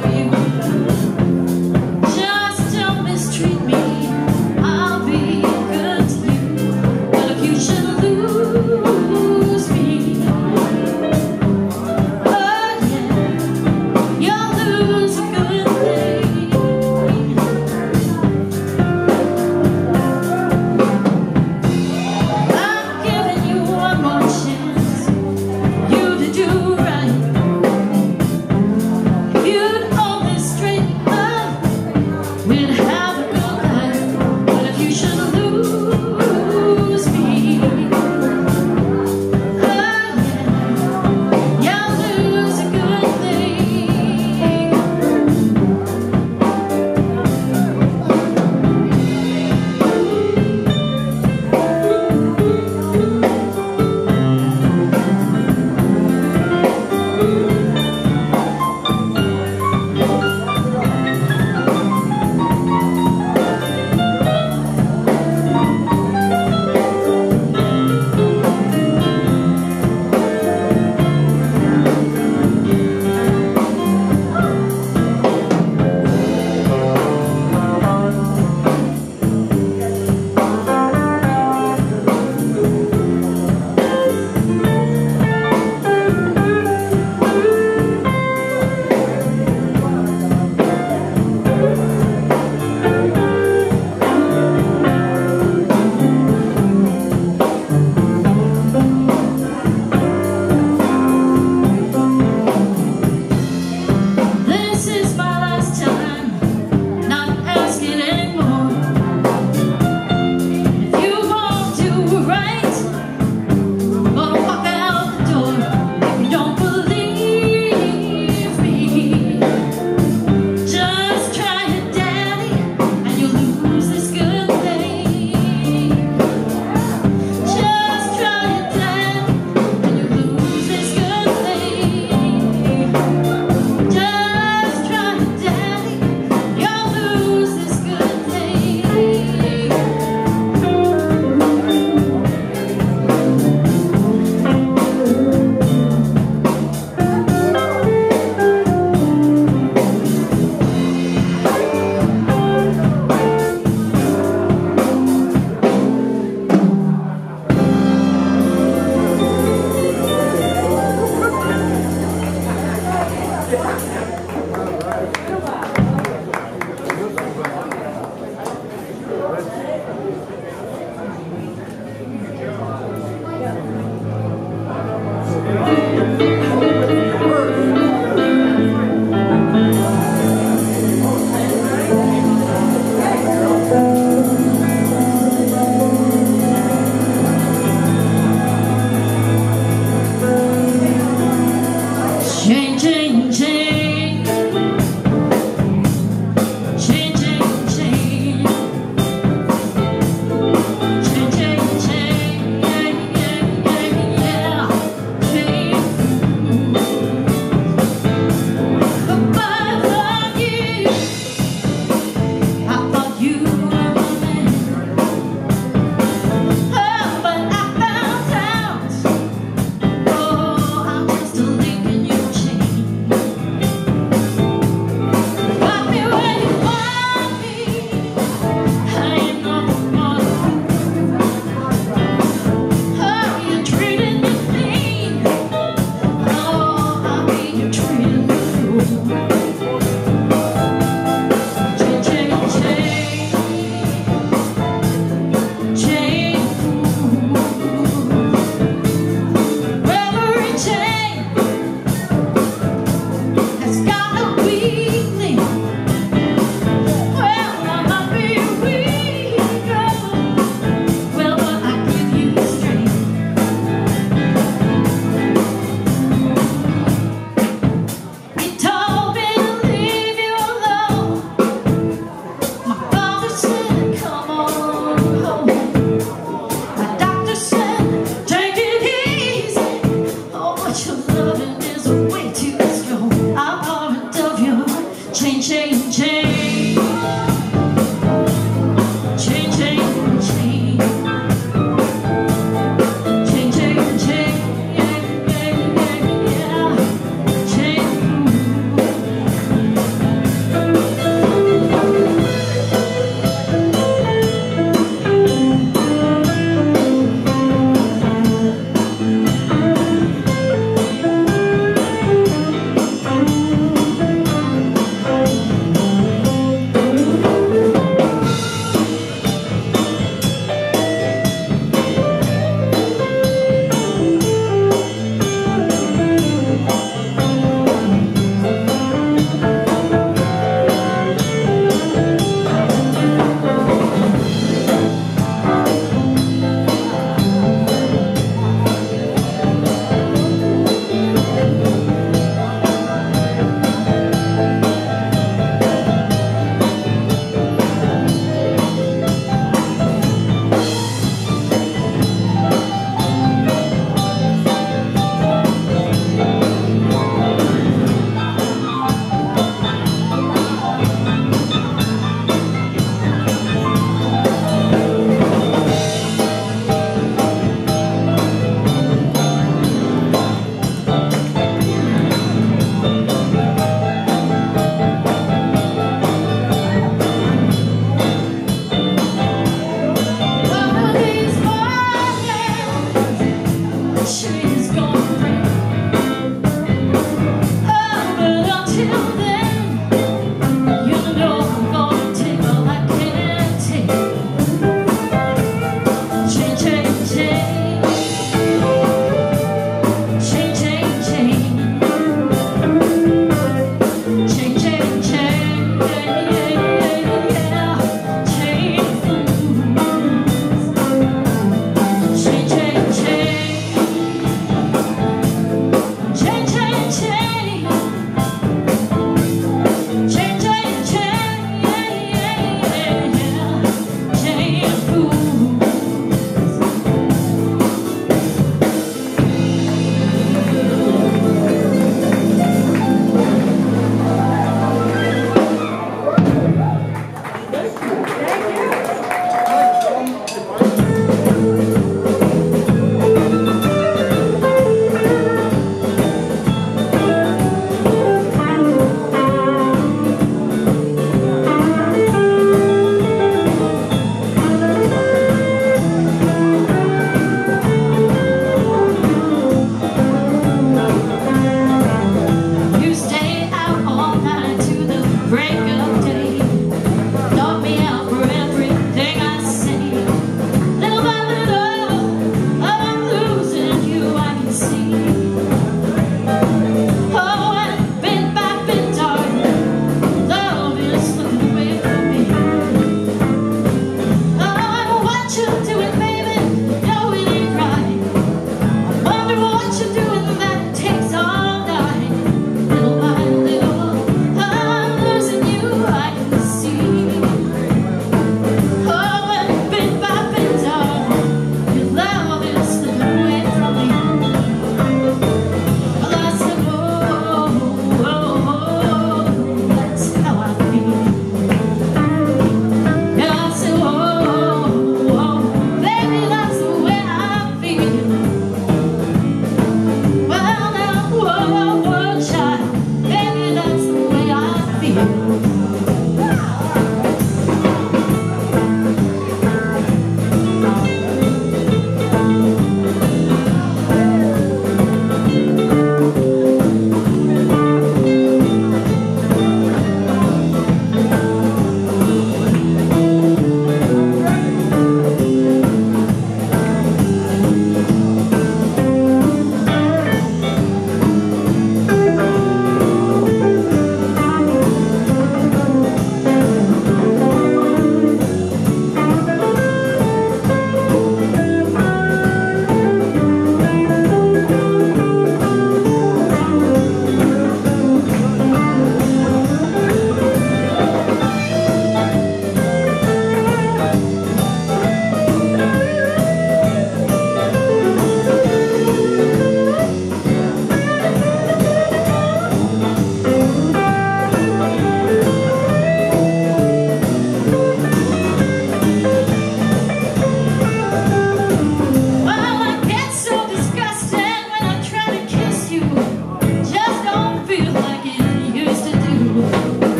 You.